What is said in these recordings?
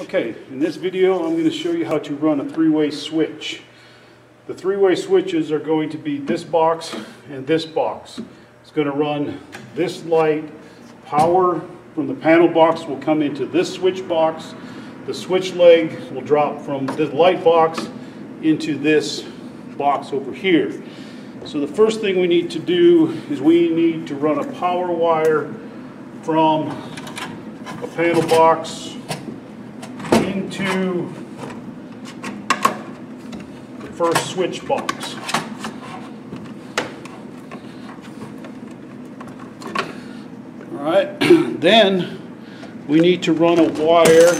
Okay, in this video, I'm going to show you how to run a three-way switch. The three-way switches are going to be this box and this box. It's going to run this light. Power from the panel box will come into this switch box. The switch leg will drop from this light box into this box over here. So the first thing we need to do is we need to run a power wire from a panel box into the first switch box. All right, then we need to run a wire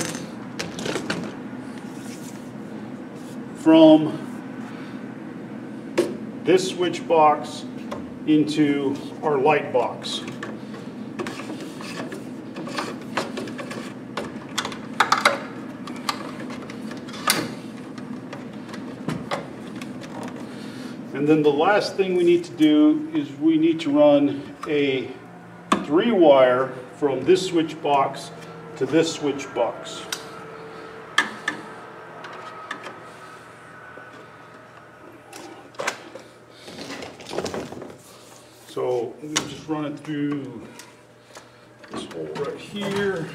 from this switch box into our light box. And then the last thing we need to do is we need to run a three wire from this switch box to this switch box. So we just run it through this hole right here.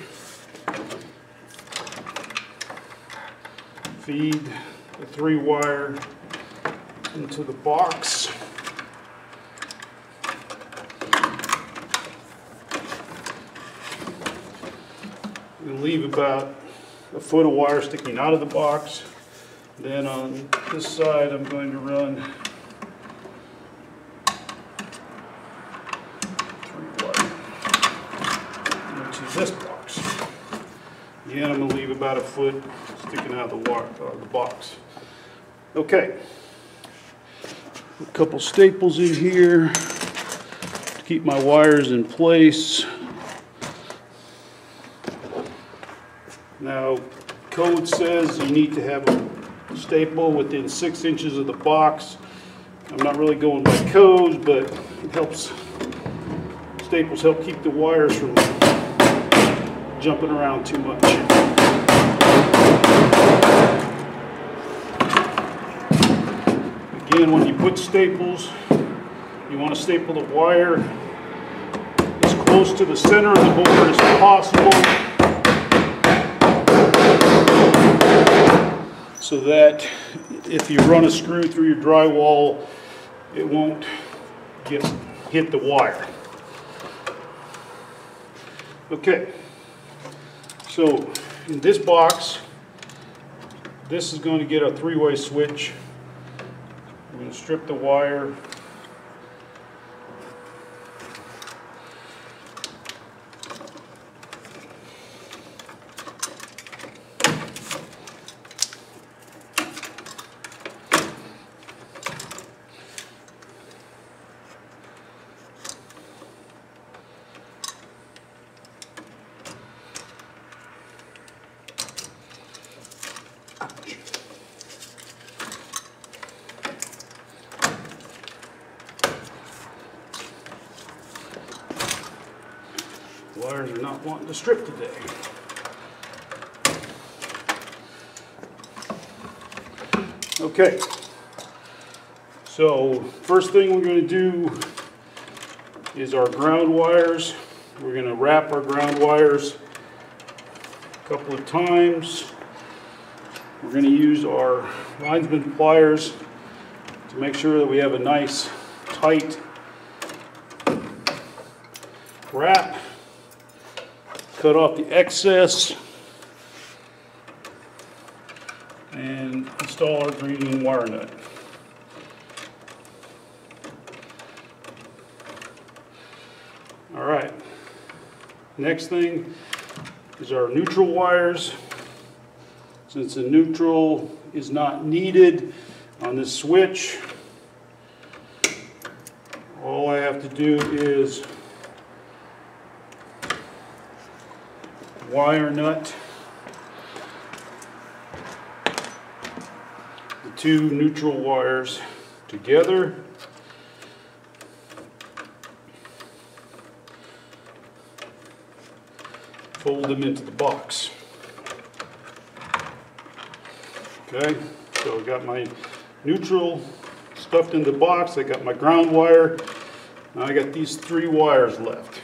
Feed the three wire into the box. We leave about a foot of wire sticking out of the box. Then on this side, I'm going to run three wire into this box. Again, I'm going to leave about a foot sticking out of the, wire, uh, the box. Okay. A couple staples in here to keep my wires in place. Now, code says you need to have a staple within six inches of the box. I'm not really going by codes, but it helps, staples help keep the wires from jumping around too much. Again, when you put staples, you want to staple the wire as close to the center of the board as possible so that if you run a screw through your drywall, it won't get hit the wire. Okay, so in this box, this is going to get a three-way switch. I'm going to strip the wire. Wires are not wanting to strip today. Okay. So first thing we're going to do is our ground wires. We're going to wrap our ground wires a couple of times. We're going to use our linesman pliers to make sure that we have a nice tight wrap cut off the excess and install our green wire nut. All right, next thing is our neutral wires. Since the neutral is not needed on this switch, all I have to do is wire nut the two neutral wires together. Fold them into the box. Okay, so I got my neutral stuffed in the box, I got my ground wire, now I got these three wires left.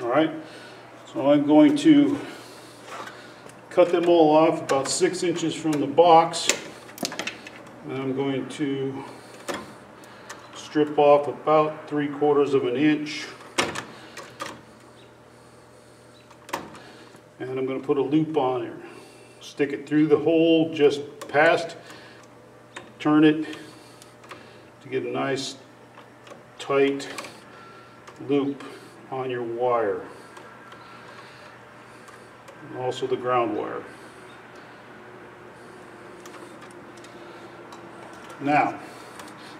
All right, so I'm going to cut them all off about six inches from the box. And I'm going to strip off about three quarters of an inch. And I'm going to put a loop on there. Stick it through the hole just past, turn it to get a nice tight loop on your wire. And also the ground wire. Now,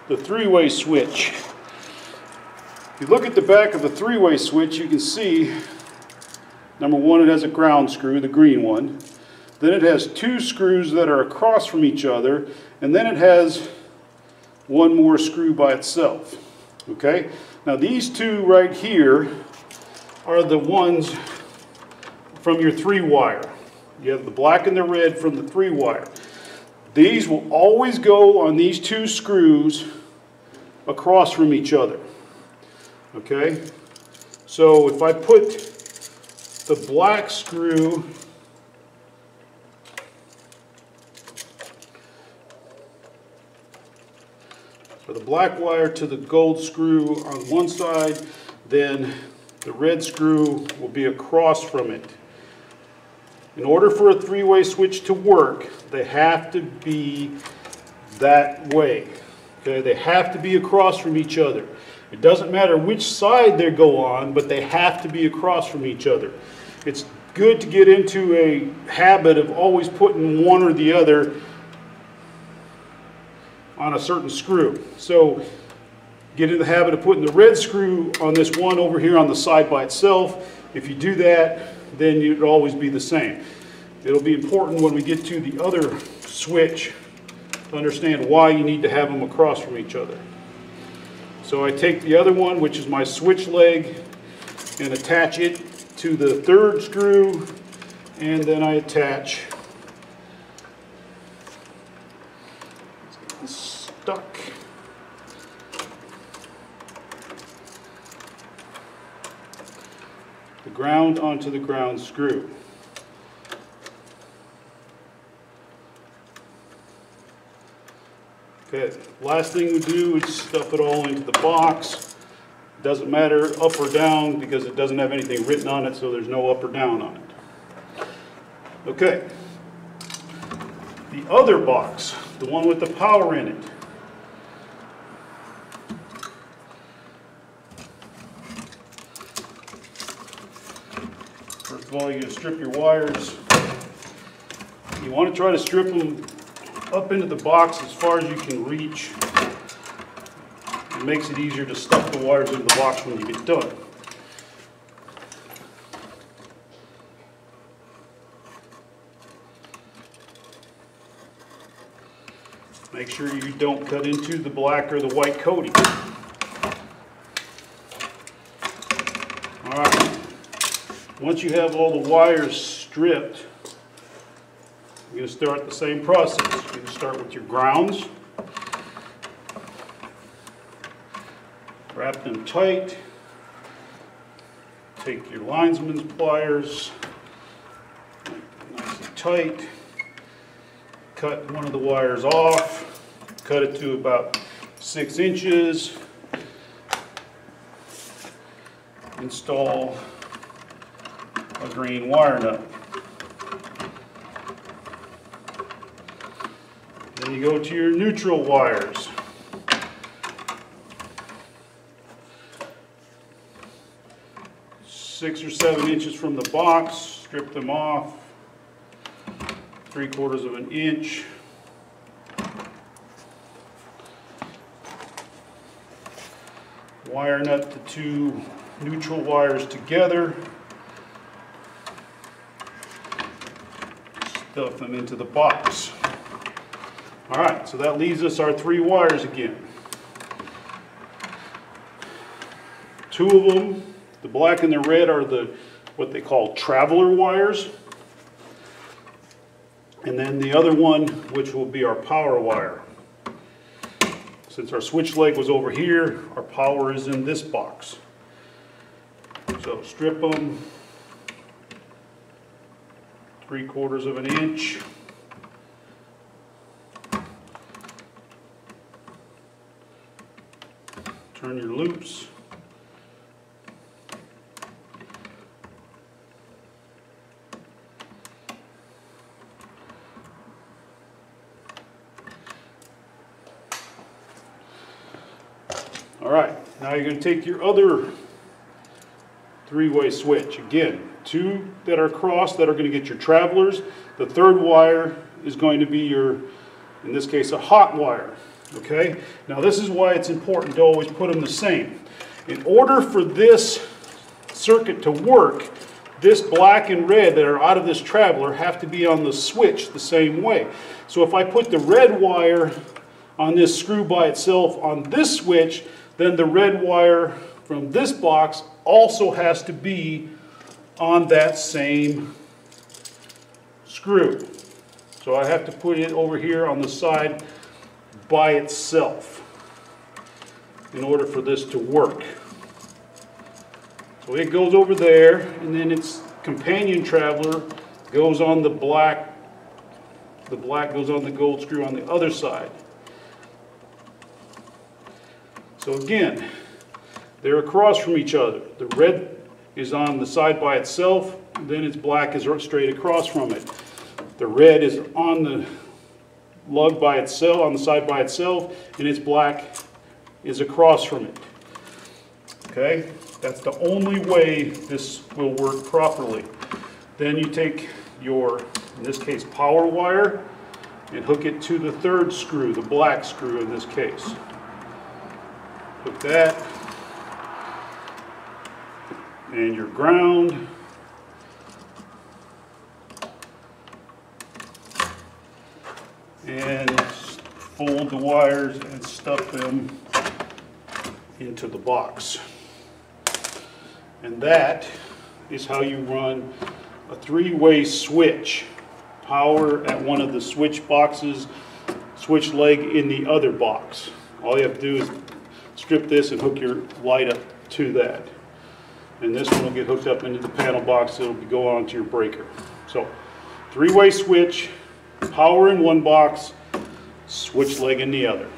the three-way switch. If you look at the back of the three-way switch, you can see, number one, it has a ground screw, the green one. Then it has two screws that are across from each other, and then it has one more screw by itself. Okay? Now these two right here are the ones from your three wire. You have the black and the red from the three wire. These will always go on these two screws across from each other. Okay? So if I put the black screw for the black wire to the gold screw on one side, then the red screw will be across from it. In order for a three-way switch to work, they have to be that way. Okay, they have to be across from each other. It doesn't matter which side they go on, but they have to be across from each other. It's good to get into a habit of always putting one or the other on a certain screw. So get in the habit of putting the red screw on this one over here on the side by itself. If you do that, then it'll always be the same. It'll be important when we get to the other switch to understand why you need to have them across from each other. So I take the other one, which is my switch leg, and attach it to the third screw, and then I attach The ground onto the ground screw. Okay, last thing we do is stuff it all into the box. Doesn't matter up or down because it doesn't have anything written on it, so there's no up or down on it. Okay. The other box, the one with the power in it. Of all, you're gonna strip your wires. You want to try to strip them up into the box as far as you can reach. It makes it easier to stuff the wires into the box when you get done. Make sure you don't cut into the black or the white coating. All right. Once you have all the wires stripped, you're going to start the same process. You're going to start with your grounds. Wrap them tight. Take your linesman's pliers, nice and tight. Cut one of the wires off. Cut it to about six inches. Install a green wire nut. Then you go to your neutral wires. Six or seven inches from the box, strip them off. Three quarters of an inch. Wire nut the two neutral wires together. Stuff them into the box. All right, so that leaves us our three wires again. Two of them, the black and the red are the, what they call traveler wires. And then the other one, which will be our power wire. Since our switch leg was over here, our power is in this box. So strip them three quarters of an inch. Turn your loops. All right, now you're going to take your other three-way switch. Again, two that are crossed that are going to get your travelers. The third wire is going to be your, in this case, a hot wire. Okay? Now this is why it's important to always put them the same. In order for this circuit to work, this black and red that are out of this traveler have to be on the switch the same way. So if I put the red wire on this screw by itself on this switch, then the red wire from this box also has to be on that same screw. So I have to put it over here on the side by itself in order for this to work. So it goes over there and then its companion traveler goes on the black, the black goes on the gold screw on the other side. So again, they're across from each other. The red is on the side by itself, then its black is straight across from it. The red is on the lug by itself, on the side by itself, and its black is across from it. Okay, that's the only way this will work properly. Then you take your, in this case, power wire and hook it to the third screw, the black screw in this case. Hook that and your ground. And fold the wires and stuff them into the box. And that is how you run a three-way switch. Power at one of the switch boxes, switch leg in the other box. All you have to do is strip this and hook your light up to that. And this one will get hooked up into the panel box It'll go on to your breaker. So three-way switch, power in one box, switch leg in the other.